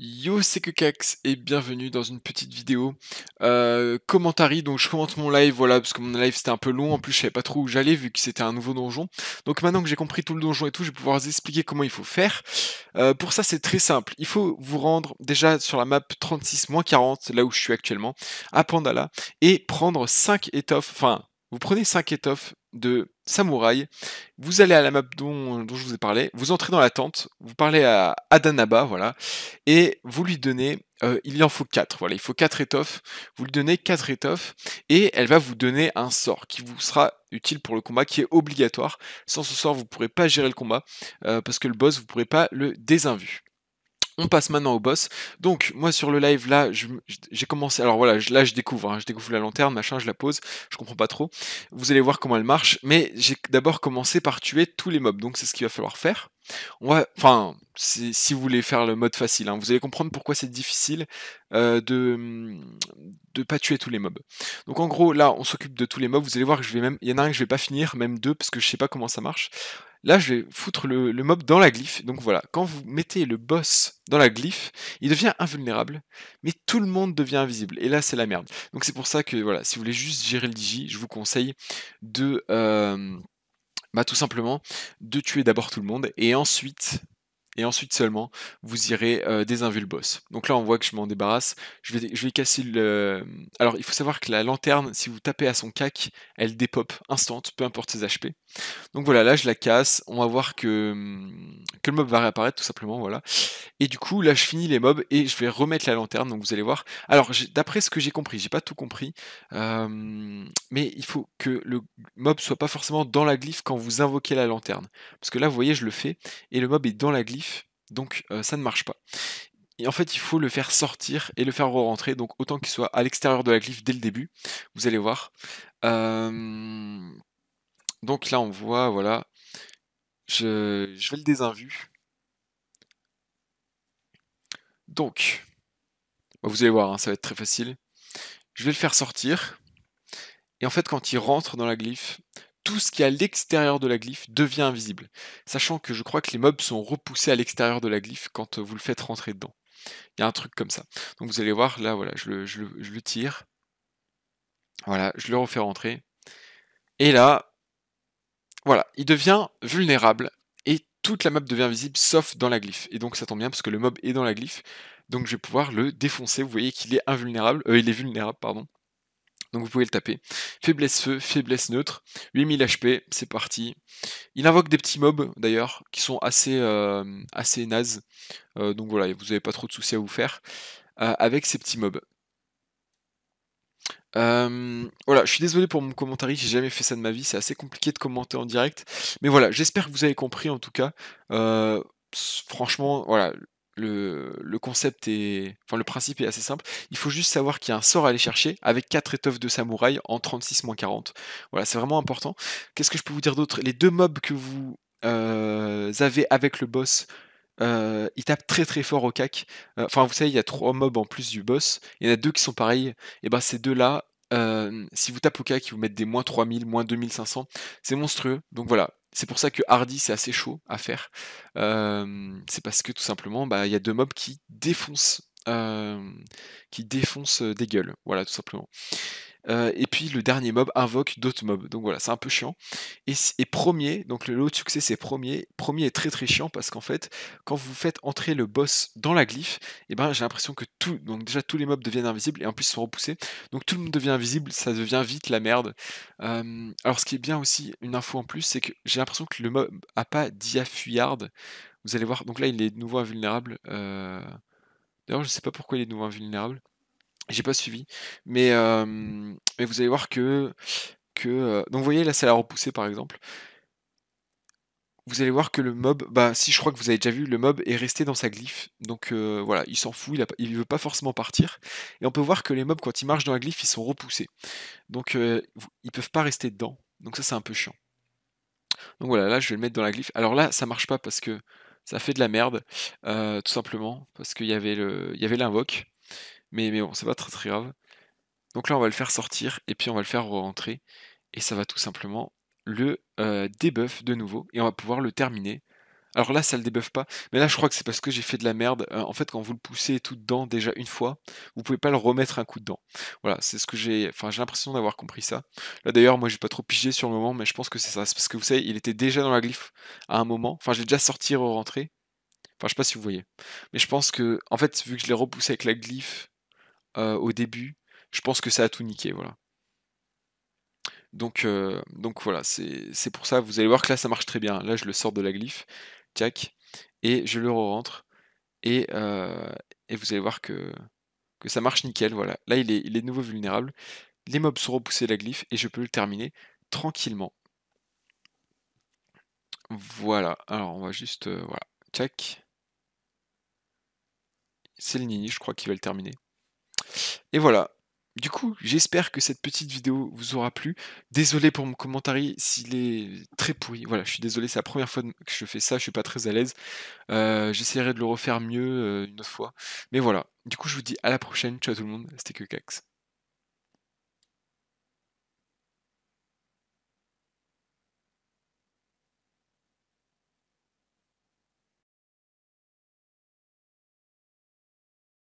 Yo, c'est que Cax et bienvenue dans une petite vidéo euh, commentary. Donc je commente mon live, voilà, parce que mon live c'était un peu long. En plus, je savais pas trop où j'allais vu que c'était un nouveau donjon. Donc maintenant que j'ai compris tout le donjon et tout, je vais pouvoir vous expliquer comment il faut faire. Euh, pour ça, c'est très simple. Il faut vous rendre déjà sur la map 36-40, là où je suis actuellement, à Pandala, et prendre 5 étoffes, enfin, vous prenez 5 étoffes de samouraï, vous allez à la map dont, je vous ai parlé, vous entrez dans la tente, vous parlez à Adanaba, voilà, et vous lui donnez, euh, il en faut 4, voilà, il faut 4 étoffes, vous lui donnez 4 étoffes, et elle va vous donner un sort qui vous sera utile pour le combat, qui est obligatoire. Sans ce sort, vous ne pourrez pas gérer le combat, euh, parce que le boss, vous ne pourrez pas le désinvu. On passe maintenant au boss. Donc, moi sur le live, là, j'ai commencé. Alors voilà, là je découvre, hein, je découvre la lanterne, machin, je la pose, je comprends pas trop. Vous allez voir comment elle marche, mais j'ai d'abord commencé par tuer tous les mobs, donc c'est ce qu'il va falloir faire. Enfin, si vous voulez faire le mode facile, hein, vous allez comprendre pourquoi c'est difficile euh, de de pas tuer tous les mobs. Donc en gros, là, on s'occupe de tous les mobs. Vous allez voir que je vais même, il y en a un que je vais pas finir, même deux, parce que je sais pas comment ça marche. Là, je vais foutre le, mob dans la glyphe. Donc voilà, quand vous mettez le boss dans la glyphe, il devient invulnérable, mais tout le monde devient invisible. Et là, c'est la merde. Donc c'est pour ça que voilà, si vous voulez juste gérer le digi, je vous conseille de euh, bah, tout simplement de tuer d'abord tout le monde et ensuite et ensuite seulement vous irez euh, le boss. Donc là on voit que je m'en débarrasse, je vais, je vais casser le... Alors il faut savoir que la lanterne, si vous tapez à son cac, elle dépop instant, peu importe ses HP. Donc voilà, là je la casse, on va voir que, hum, que le mob va réapparaître tout simplement, voilà. Et du coup là je finis les mobs et je vais remettre la lanterne, donc vous allez voir. Alors d'après ce que j'ai compris, j'ai pas tout compris, euh, mais il faut que le mob soit pas forcément dans la glyphe quand vous invoquez la lanterne. Parce que là vous voyez je le fais, et le mob est dans la glyphe donc ça ne marche pas. Et en fait, il faut le faire sortir et le faire re-rentrer, donc autant qu'il soit à l'extérieur de la glyphe dès le début. Vous allez voir. Donc là, on voit, voilà. Je, vais le désinvu. Donc, bah, vous allez voir, hein, ça va être très facile. Je vais le faire sortir. Et en fait, quand il rentre dans la glyphe, tout ce qui est à l'extérieur de la glyphe devient invisible. Sachant que je crois que les mobs sont repoussés à l'extérieur de la glyphe quand vous le faites rentrer dedans. Il y a un truc comme ça. Donc vous allez voir, là voilà, je le, tire. Voilà, je le refais rentrer. Et là, voilà, il devient vulnérable et toute la map devient visible sauf dans la glyphe. Et donc ça tombe bien parce que le mob est dans la glyphe. Donc je vais pouvoir le défoncer. Vous voyez qu'il est invulnérable. Euh, il est vulnérable, pardon. Donc vous pouvez le taper. Faiblesse feu, faiblesse neutre, 8000 HP, c'est parti. Il invoque des petits mobs d'ailleurs, qui sont assez, euh, assez nazes. Euh, donc voilà, vous n'avez pas trop de soucis à vous faire euh, avec ces petits mobs. voilà, je suis désolé pour mon commentaire, j'ai jamais fait ça de ma vie, c'est assez compliqué de commenter en direct. Mais voilà, j'espère que vous avez compris en tout cas. franchement, voilà, le, concept est. Enfin, le principe est assez simple. Il faut juste savoir qu'il y a un sort à aller chercher avec 4 étoffes de samouraï en 36-40. Voilà, c'est vraiment important. Qu'est-ce que je peux vous dire d'autre? Les deux mobs que vous euh, avez avec le boss. Euh, ils tapent très très fort au cac. Euh, enfin, vous savez, il y a trois mobs en plus du boss. Il y en a deux qui sont pareils. Et ben, ces deux-là, si vous tapez au cac, ils vous mettent des moins 3000, moins 2500. C'est monstrueux. Donc voilà, c'est pour ça que Hardy c'est assez chaud à faire. c'est parce que tout simplement, bah, il y a deux mobs qui défoncent, qui défoncent des gueules. Voilà, tout simplement. Euh, et puis le dernier mob invoque d'autres mobs. Donc voilà, c'est un peu chiant. Et, premier, donc le lot de succès c'est premier. Premier est très très chiant parce qu'en fait, quand vous faites entrer le boss dans la glyphe, et eh ben j'ai l'impression que tout, donc déjà tous les mobs deviennent invisibles et en plus sont repoussés. Donc tout le monde devient invisible, ça devient vite la merde. alors ce qui est bien aussi, une info en plus, c'est que j'ai l'impression que le mob a pas diafuyard. Vous allez voir, donc là il est de nouveau invulnérable. Euh, d'ailleurs je sais pas pourquoi il est de nouveau invulnérable. J'ai pas suivi. Mais, vous allez voir que. donc vous voyez là c'est la repoussée par exemple. Vous allez voir que le mob, bah si je crois que vous avez déjà vu, le mob est resté dans sa glyphe. Donc voilà, il s'en fout, il, veut pas forcément partir. Et on peut voir que les mobs quand ils marchent dans la glyphe, ils sont repoussés. Donc ils peuvent pas rester dedans. Donc ça c'est un peu chiant. Donc voilà, là je vais le mettre dans la glyphe. Alors là ça marche pas parce que ça fait de la merde, tout simplement, parce qu'il y avait l'invoque. Mais, bon, c'est pas très très grave. Donc là, on va le faire sortir et puis on va le faire rentrer. Et ça va tout simplement le euh, debuff de nouveau. Et on va pouvoir le terminer Alors là, ça le débuffe pas, mais là, je crois que c'est parce que j'ai fait de la merde. Heu, en fait, quand vous le poussez tout dedans déjà une fois, vous pouvez pas le remettre un coup dedans. Voilà, c'est ce que j'ai enfin, j'ai l'impression d'avoir compris ça. Là, d'ailleurs, moi, j'ai pas trop pigé sur le moment, mais je pense que c'est ça. C'est parce que vous savez, il était déjà dans la glyphe à un moment. Enfin, je l'ai déjà sorti et re-rentré. Enfin, je sais pas si vous voyez. Mais je pense que, en fait, vu que je l'ai repoussé avec la glyphe, heu, au début, je pense que ça a tout niqué, voilà. Donc, heu, donc voilà, c'est pour ça. Vous allez voir que là, ça marche très bien. Là, je le sors de la glyphe, et je le re-rentre et heu et vous allez voir que ça marche nickel, voilà. Là, il est de nouveau vulnérable. Les mobs sont repoussés la glyphe et je peux le terminer tranquillement. Voilà, alors on va juste, voilà. C'est le Nini, je crois, qui va le terminer. Et voilà. Du coup, j'espère que cette petite vidéo vous aura plu. Désolé pour mon commentaire s'il est très pourri. Voilà, je suis désolé, c'est la première fois que je fais ça, je suis pas très à l'aise. Heu, j'essaierai de le refaire mieux, heu, une autre fois. Mais voilà, du coup, je vous dis à la prochaine. Ciao tout le monde, c'était Kekax.